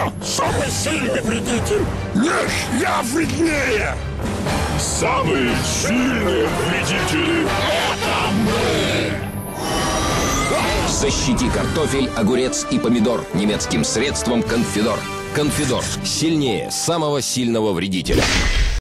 Я самый сильный вредитель! Нет, я вреднее! Самые сильные вредители! Это мы! Защити картофель, огурец и помидор немецким средством «Конфидор». «Конфидор» сильнее самого сильного вредителя.